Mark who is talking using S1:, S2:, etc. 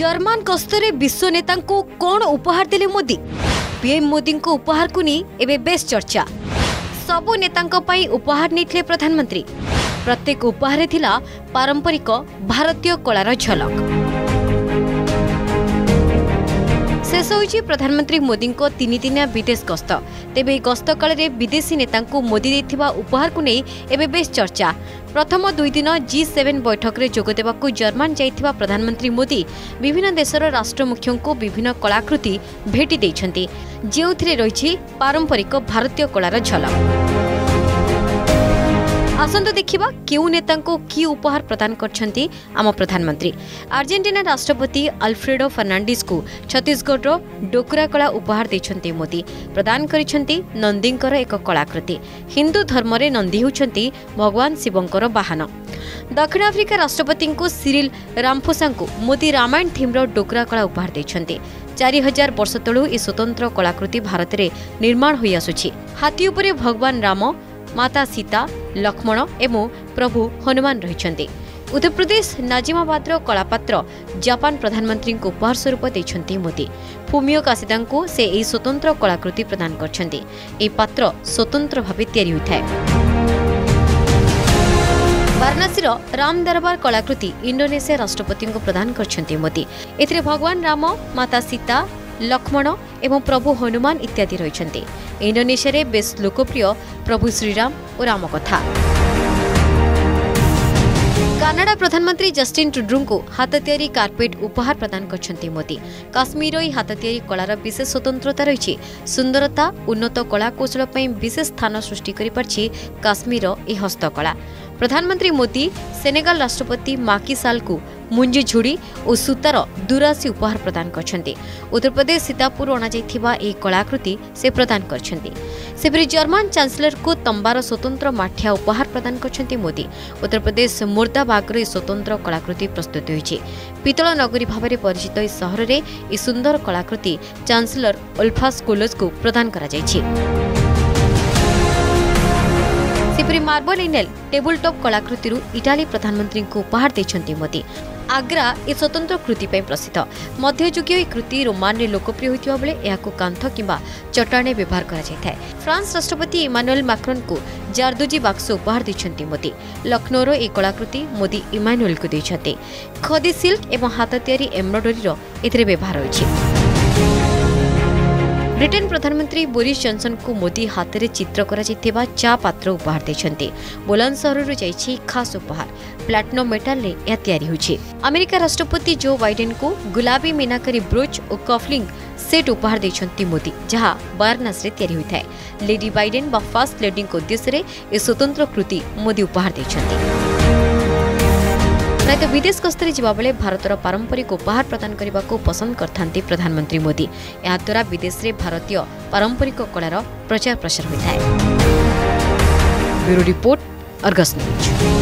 S1: German ଗସ୍ତରେ ବିଶ୍ୱ ନେତାଙ୍କୁ କ'ଣ ଉପହାର ଦେଲେ ମୋଦି ପିଏମ୍ ମୋଦିଙ୍କ ଉପହାରକୁ ନେଇ ଏବେ ବେଶ୍ ଚର୍ଚ୍ଚା ସବୁ ନେତାଙ୍କ ପାଇଁ ଉପହାର ନେଇଥିଲେ ପ୍ରଧାନମନ୍ତ୍ରୀ ପ୍ରତ୍ୟେକ ଉପହାରରେ ଥିଲା ପାରମ୍ପରିକ ଭାରତୀୟ କଳାର ଝଲକ ଶେଷ ହୋଇଛି ପ୍ରଧାନମନ୍ତ୍ରୀ ମୋଦିଙ୍କ ତିନିଦିନିଆ ବିଦେଶ ଗସ୍ତ ତେବେ ଏହି ଗସ୍ତ କାଳରେ ବିଦେଶୀ ନେତାଙ୍କୁ ମୋଦି ଦେଇଥିବା ଉପହାରକୁ ନେଇ ଏବେ ବେଶ୍ ଚର୍ଚ୍ଚା ପ୍ରଥମ ଦୁଇଦିନ ଜି ସେଭେନ୍ ବୈଠକରେ ଯୋଗଦେବାକୁ ଜର୍ମାନ ଯାଇଥିବା ପ୍ରଧାନମନ୍ତ୍ରୀ ମୋଦି ବିଭିନ୍ନ ଦେଶର ରାଷ୍ଟ୍ରମୁଖ୍ୟଙ୍କୁ ବିଭିନ୍ନ କଳାକୃତି ଭେଟି ଦେଇଛନ୍ତି ଯେଉଁଥିରେ ରହିଛି ପାରମ୍ପରିକ ଭାରତୀୟ କଳାର ଝଲକ ଆସନ୍ତୁ ଦେଖିବା କେଉଁ ନେତାଙ୍କୁ କି ଉପହାର ପ୍ରଦାନ କରିଛନ୍ତି ଆମ ପ୍ରଧାନମନ୍ତ୍ରୀ ଆର୍ଜେଣ୍ଟିନା ରାଷ୍ଟ୍ରପତି ଆଲଫ୍ରେଡୋ ଫର୍ଣ୍ଣାଣ୍ଡିସ୍ଙ୍କୁ ଛତିଶଗଡ଼ର ଡୋକରା କଳା ଉପହାର ଦେଇଛନ୍ତି ମୋଦି ପ୍ରଦାନ କରିଛନ୍ତି ନନ୍ଦୀଙ୍କର ଏକ କଳାକୃତି ହିନ୍ଦୁ ଧର୍ମରେ ନନ୍ଦୀ ହେଉଛନ୍ତି ଭଗବାନ ଶିବଙ୍କର ବାହନ ଦକ୍ଷିଣ ଆଫ୍ରିକା ରାଷ୍ଟ୍ରପତିଙ୍କୁ ସିରିଲ୍ ରାମଫୋସାଙ୍କୁ ମୋଦି ରାମାୟଣ ଥିମ୍ର ଡୋକରା କଳା ଉପହାର ଦେଇଛନ୍ତି ଚାରି ହଜାର ବର୍ଷ ତଳୁ ଏ ସ୍ୱତନ୍ତ୍ର କଳାକୃତି ଭାରତରେ ନିର୍ମାଣ ହୋଇ ଆସୁଛି ହାତୀ ଉପରେ ଭଗବାନ ରାମ ମାତା ସୀତା ଲକ୍ଷ୍ମଣ ଏବଂ ପ୍ରଭୁ ହନୁମାନ ରହିଛନ୍ତି ଉତ୍ତରପ୍ରଦେଶ ନାଜିମାବାଦର କଳାପାତ୍ର ଜାପାନ ପ୍ରଧାନମନ୍ତ୍ରୀଙ୍କୁ ଉପହାର ସ୍ୱରୂପ ଦେଇଛନ୍ତି ମୋଦି ଫୁମିଓ କାଶିଦାଙ୍କୁ ସେ ଏହି ସ୍ୱତନ୍ତ୍ର କଳାକୃତି ପ୍ରଦାନ କରିଛନ୍ତି ଏହି ପାତ୍ର ସ୍ୱତନ୍ତ୍ର ଭାବେ ତିଆରି ହୋଇଥାଏ ବାରାଣାସୀର ରାମ ଦରବାର କଳାକୃତି ଇଣ୍ଡୋନେସିଆ ରାଷ୍ଟ୍ରପତିଙ୍କୁ ପ୍ରଦାନ କରିଛନ୍ତି ମୋଦି ଏଥିରେ ଭଗବାନ ରାମ ମାତା ସୀତା ଲକ୍ଷ୍ମଣ ଏବଂ ପ୍ରଭୁ ହନୁମାନ ଇତ୍ୟାଦି ରହିଛନ୍ତି ଇଣ୍ଡୋନେସିଆରେ ବେଶ୍ ଲୋକପ୍ରିୟ ପ୍ରଭୁ ଶ୍ରୀରାମ ଓ ରାମକଥା କାନାଡ଼ା ପ୍ରଧାନମନ୍ତ୍ରୀ ଜଷ୍ଟିନ୍ ଟ୍ରୁଡ୍ରୁଙ୍କୁ ହାତ ତିଆରି କାର୍ପେଟ୍ ଉପହାର ପ୍ରଦାନ କରିଛନ୍ତି ମୋଦି କାଶ୍ମୀରର ଏହି ହାତ ତିଆରି କଳାର ବିଶେଷ ସ୍ୱତନ୍ତ୍ରତା ରହିଛି ସୁନ୍ଦରତା ଉନ୍ନତ କଳାକୌଶଳ ପାଇଁ ବିଶେଷ ସ୍ଥାନ ସୃଷ୍ଟି କରିପାରିଛି କାଶ୍ମୀରର ଏହି ହସ୍ତକଳା ପ୍ରଧାନମନ୍ତ୍ରୀ ମୋଦି ସେନେଗାଲ ରାଷ୍ଟ୍ରପତି ମାକିସାଲ୍କୁ মুঞ্জি ঝুড়ি ও সূতার দুরাশি উপহার প্রদান করছেন উত্তরপ্রদেশ সীতাপুর অনাযাই এই কলাকৃতি সে প্রদান করছেন সেপরি জর্মান চান্সেলরকু তম্বার স্বতন্ত্র মাঠিয়া উপহার প্রদান করছেন মোদি উত্তরপ্রদেশ এই স্বতন্ত্র কলাকৃতি প্রস্তুত হয়েছে পিতল নগরী ভাবে পরিচিত এই সহরের এই সুন্দর কলাকৃতি চান্সেলর ওলফাস কোলোজকু প্রদান করা যাইছে ସେହିପରି ମାର୍ବଲ ଇନେଲ ଟେବୁଲ ଟପ୍ କଳାକୃତିରୁ ଇଟାଲୀ ପ୍ରଧାନମନ୍ତ୍ରୀଙ୍କୁ ଉପହାର ଦେଇଛନ୍ତି ମୋଦି আগ্রা এ স্বতন্ত্র কৃতি প্রসিদ্ধ মধ্যযুগীয় এই কৃতি রোমানে লোকপ্রিয় হয়ে বেড়ে এখন কান্থ কিংবা চটাণে ব্যবহার করা যাই ফ্রান্স রাষ্ট্রপতি ইমানুয়েল মাক্রনকু জারদুজি বাক্স উপহার দিয়েছেন মোদি লক্ষ্ণৌর এই কলাকৃতি মোদি ইমানুয়েলকু দিয়েছেন খদি সিল্ক এবং হাত তৈরি এমব্রয়ডারির এতে ব্যবহার রয়েছে ब्रिटेन प्रधानमंत्री बोरीस जनसन को मोदी हाथ में चित्र करा पात्र उपहार देखते बोलान सहर जाइए खास उपहार प्लाटिनम मेटाल आमेरिका राष्ट्रपति जो बैडेन को गुलाबी मीनाकारी ब्रोच और कफलिंग सेट उपहार देखते मोदी जहां बारणास लेडी बैडेन फास्ट लेडी उद्देश्य स्वतंत्र कृति मोदी उपहार देखते ପ୍ରାୟତଃ ବିଦେଶ ଗସ୍ତରେ ଯିବାବେଳେ ଭାରତର ପାରମ୍ପରିକ ଉପହାର ପ୍ରଦାନ କରିବାକୁ ପସନ୍ଦ କରିଥାନ୍ତି ପ୍ରଧାନମନ୍ତ୍ରୀ ମୋଦି ଏହାଦ୍ୱାରା ବିଦେଶରେ ଭାରତୀୟ ପାରମ୍ପରିକ କଳାର ପ୍ରଚାର ପ୍ରସାର ହୋଇଥାଏ ରିପୋର୍ଟ ଅର୍ଗସ୍ ନ୍ୟୁଜ୍